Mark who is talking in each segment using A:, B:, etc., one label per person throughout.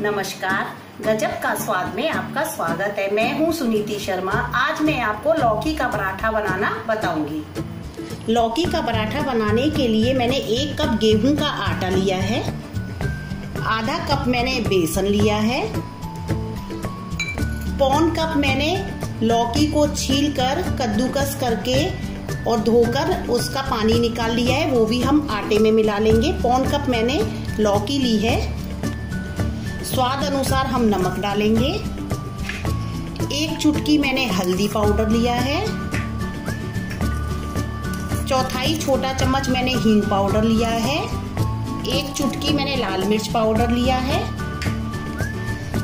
A: नमस्कार। गजब का स्वाद में आपका स्वागत है। मैं हूँ सुनीति शर्मा। आज मैं आपको लौकी का पराठा बनाना बताऊँगी। लौकी का पराठा बनाने के लिए मैंने एक कप गेहूँ का आटा लिया है। आधा कप मैंने बेसन लिया है। पौन कप मैंने लौकी को छील कर, कद्दूकस करके और धोकर उसका पानी निकाल लिया है। वो भी हम आटे में मिला लेंगे। पौन कप मैंने लौकी ली है। स्वाद अनुसार हम नमक डालेंगे। एक चुटकी मैंने हल्दी पाउडर लिया है। चौथाई छोटा चम्मच मैंने हींग पाउडर लिया है। एक चुटकी मैंने लाल मिर्च पाउडर लिया है।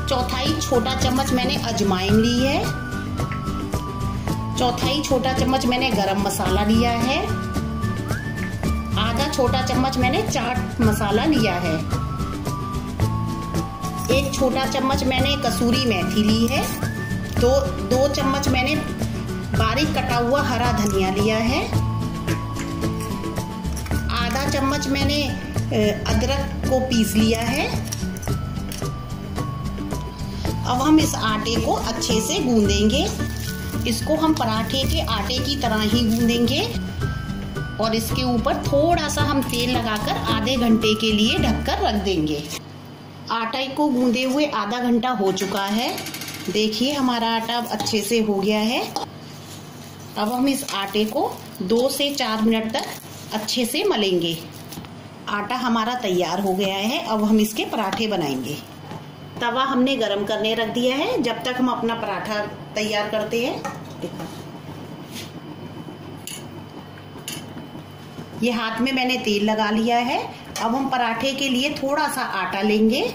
A: चौथाई छोटा चम्मच मैंने अजवाइन ली है। चौथाई छोटा चम्मच मैंने गरम मसाला लिया है। आधा छोटा चम्मच मैंने चाट मसाला लिया है। एक छोटा चम्मच मैंने कसूरी मेथी ली है। दो दो चम्मच मैंने बारीक कटा हुआ हरा धनिया लिया है। आधा चम्मच मैंने अदरक को पीस लिया है। अब हम इस आटे को अच्छे से गूंदेंगे। इसको हम पराठे के आटे की तरह ही गूंदेंगे। और इसके ऊपर थोड़ा सा हम तेल लगाकर आधे घंटे के लिए ढककर रख देंगे। आटा को गूंदे हुए आधा घंटा हो चुका है। देखिए, हमारा आटा अब अच्छे से हो गया है। अब हम इस आटे को दो से चार मिनट तक अच्छे से मलेंगे। आटा हमारा तैयार हो गया है। अब हम इसके पराठे बनाएँगे। तवा हमने गरम करने रख दिया है। जब तक हम अपना पराठा तैयार करते हैं, देखो। ये हाथ में मैंने तेल लगा लिया है। अब हम पराठे के लिए थोड़ा सा आटा लेंगे।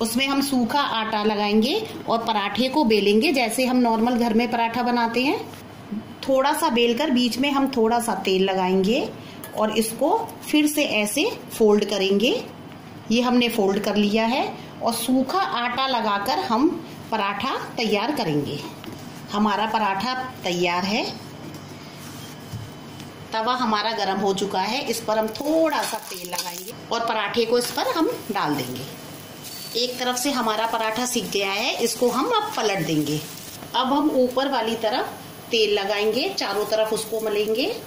A: उसमें हम सूखा आटा लगाएँगे और पराठे को बेलेंगे, जैसे हम नॉर्मल घर में पराठा बनाते हैं। थोड़ा सा बेलकर बीच में हम थोड़ा सा तेल लगाएँगे और इसको फिर से ऐसे फोल्ड करेंगे। ये हमने फोल्ड कर लिया है और सूखा आटा लगाकर हम पराठा तैयार करेंगे। हमारा पराठा तैयार है। तवा हमारा गर्म हो चुका है। इस पर हम थोड़ा सा तेल लगाएँगे और पराठे को इस पर हम डाल देंगे। एक तरफ़ से हमारा पराठा सीख गया है, इसको हम अब पलट देंगे। अब हम ऊपर वाली तरफ़ तेल लगाएँगे, चारों तरफ़ उसको मलेंगे।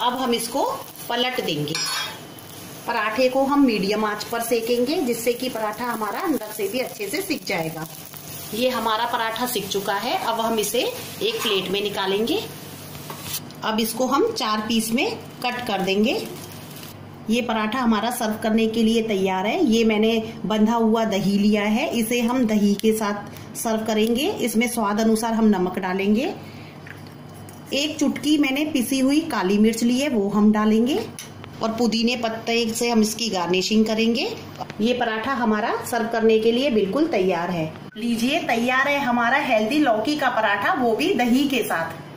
A: अब हम इसको पलट देंगे। पराठे को हम मीडियम आँच पर सेकेंगे, जिससे कि पराठा हमारा अंदर से भी अच्छे से सिक जाएगा। ये हमारा पराठा सिक चुका है। अब हम इसे एक प्लेट में निकालेंगे। अब इसको हम चार पीस में कट कर देंगे। ये पराठा हमारा सर्व करने के लिए तैयार है। ये मैंने बंधा हुआ दही लिया है। इसे हम दही के साथ सर्व करेंगे। इसमें स्वाद अनुसार हम नमक डालेंगे। एक चुटकी मैंने पिसी हुई काली मिर्च ली है, वो हम डालेंगे और पुदीने पत्ते से हम इसकी गार्निशिंग करेंगे। ये पराठा हमारा सर्व करने के लिए बिल्कुल तैयार है। लीजिए, तैयार है हमारा हेल्दी लौकी का पराठा, वो भी दही के साथ।